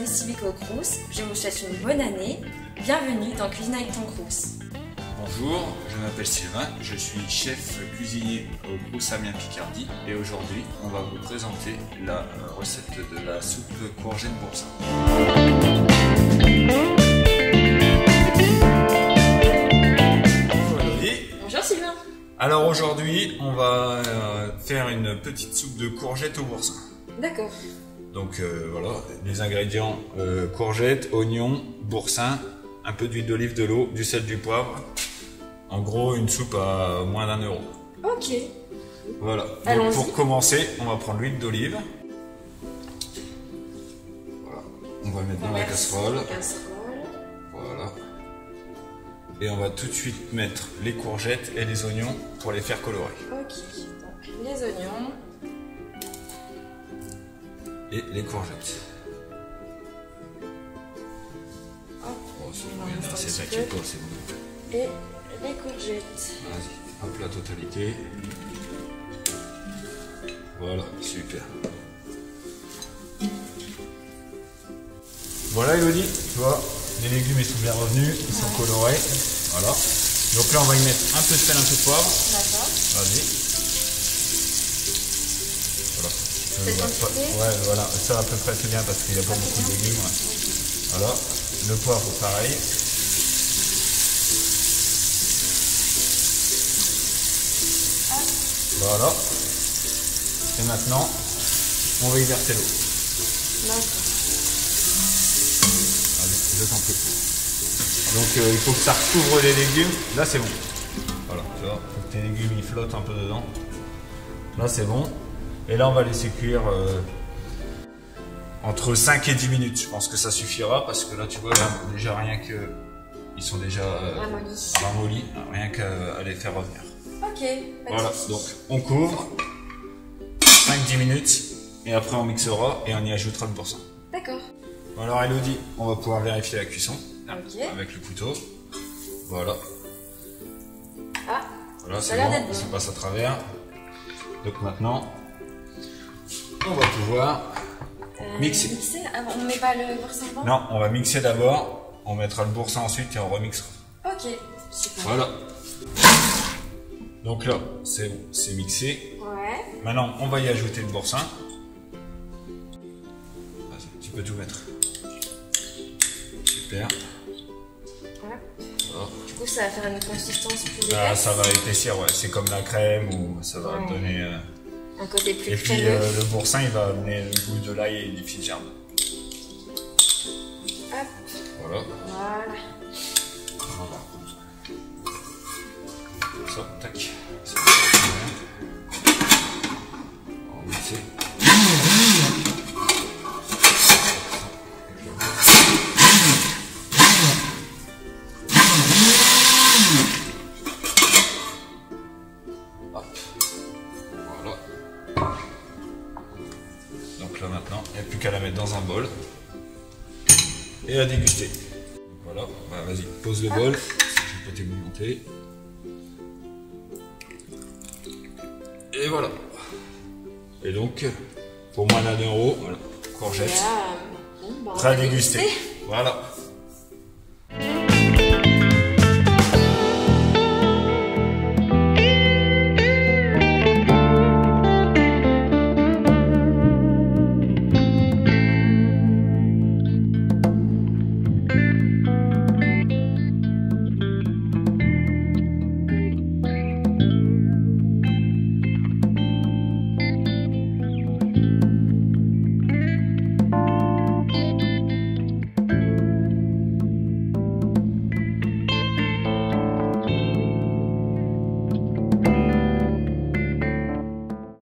je suis service civique au Crous, je vous souhaite une bonne année. Bienvenue dans Cuisine avec ton Crous. Bonjour, je m'appelle Sylvain, je suis chef cuisinier au Crous Amiens Picardie et aujourd'hui on va vous présenter la euh, recette de la soupe courgette boursin. Bonjour. Bonjour Sylvain. Alors aujourd'hui on va euh, faire une petite soupe de courgettes au boursin. D'accord. Donc euh, voilà, les ingrédients euh, courgettes, oignons, boursin, un peu d'huile d'olive, de l'eau, du sel, du poivre. En gros, une soupe à moins d'un euro. Ok. Voilà. Donc, pour commencer, on va prendre l'huile d'olive. Voilà. On va mettre dans la casserole. Casserole. Voilà. Et on va tout de suite mettre les courgettes et les oignons pour les faire colorer. Ok. Donc les oignons. Et les courgettes. Hop. Oh, c'est Il en c'est bon. Et les courgettes. Vas-y, hop la totalité. Voilà, super. Voilà Elodie, tu vois, les légumes ils sont bien revenus, ils sont colorés. Voilà. Donc là on va y mettre un peu de sel, un peu de poivre. D'accord. Vas-y. Euh, ouais, voilà, ça à peu près c'est bien parce qu'il n'y a pas beaucoup de légumes. ouais. Voilà. Le poivre pareil. Voilà. Et maintenant, on va y verser l'eau. Allez, je t'en prie. Donc euh, il faut que ça recouvre les légumes. Là c'est bon. Voilà, tu vois, faut que tes légumes ils flottent un peu dedans. Là c'est bon. Et là on va laisser cuire euh, entre 5 et 10 minutes. Je pense que ça suffira parce que là tu vois là, déjà rien que ils sont déjà euh, ramollis, rien qu'à les faire revenir. Ok. Voilà, donc on couvre 5-10 minutes et après on mixera et on y ajoutera le pourcent. D'accord. Alors Elodie, on va pouvoir vérifier la cuisson avec le couteau. Voilà, Ah. voilà Ça c'est bon. ça passe à travers. Donc maintenant, on va pouvoir Euh, Mixer. Mixer. Ah, on met pas le boursin Non, on va mixer d'abord, on mettra le boursin ensuite et on remixera. Ok. Super. Voilà. Donc là, c'est bon, c'est mixé. Ouais. Maintenant, on va y ajouter le boursin. Vas-y, tu peux tout mettre. Super. Voilà. Voilà. Du coup, ça va faire une consistance plus épaisse. ça va épaissir, ouais. C'est comme la crème ou ça va Ouais. donner. euh, Un côté plus Et puis euh, le boursin, il va amener le goût de l'ail et du fil germe. Hop. Voilà. Voilà. Voilà. Ça, tac. Ça, On. Hop. Voilà. Donc là maintenant, il n'y a plus qu'à la mettre dans un bol et à déguster. Voilà, bah, vas-y, pose le bol, je peux t'ébouillanter. Et voilà. Et donc, pour moins d'un euro, voilà, courgette, bah, prêt à déguster. Voilà.